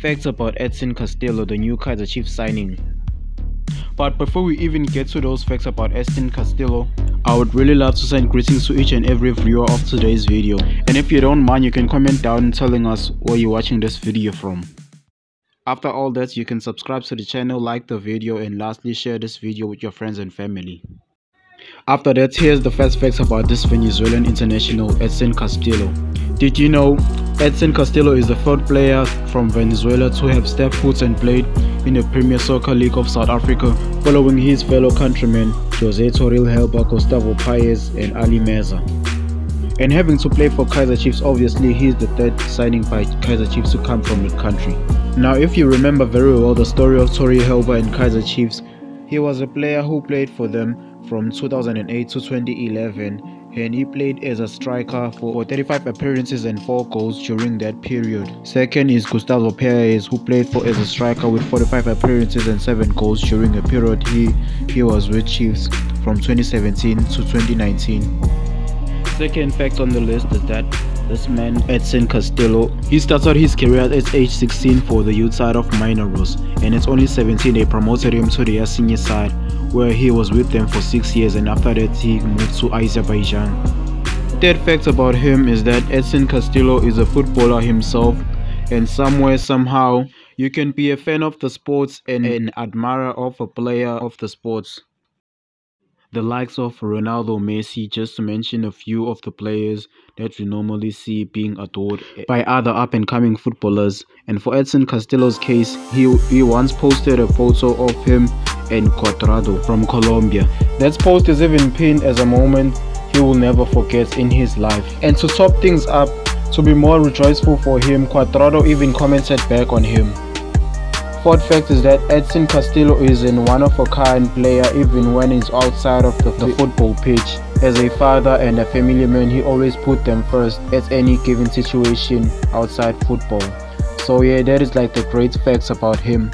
Facts about Edson Castillo, the new Kaizer Chiefs signing. But before we even get to those facts about Edson Castillo, I would really love to send greetings to each and every viewer of today's video. And if you don't mind, you can comment down telling us where you're watching this video from. After all that, you can subscribe to the channel, like the video, and lastly share this video with your friends and family. After that, here's the first facts about this Venezuelan international, Edson Castillo. Did you know Edson Castillo is the third player from Venezuela to have stepped foot and played in the Premier Soccer League of South Africa, following his fellow countrymen Jose Torrealba, Gustavo Paez, and Ali Meza. And having to play for Kaizer Chiefs, obviously he's the third signing by Kaizer Chiefs to come from the country. Now, if you remember very well the story of Torrealba and Kaiser Chiefs, he was a player who played for them from 2008 to 2011 and he played as a striker for 35 appearances and 4 goals during that period. Second is Gustavo Paez who played for as a striker with 45 appearances and 7 goals during a period he, he was with Chiefs from 2017 to 2019. Second fact on the list is that this man Edson Castillo, he started his career at age 16 for the youth side of Mineros and at only 17 they promoted him to the senior side where he was with them for 6 years and after that he moved to Azerbaijan. Third fact about him is that Edson Castillo is a footballer himself and somewhere somehow you can be a fan of the sports and an admirer of a player of the sports. The likes of Ronaldo Messi, just to mention a few of the players that we normally see being adored by other up and coming footballers. And for Edson Castillo's case, he, he once posted a photo of him and Cuadrado from Colombia. That post is even pinned as a moment he will never forget in his life. And to top things up, to be more rejoiceful for him, Cuadrado even commented back on him. Fourth fact is that Edson Castillo is an one-of-a-kind player even when he's outside of the, the football pitch. As a father and a family man, he always put them first at any given situation outside football. So yeah, that is like the great facts about him.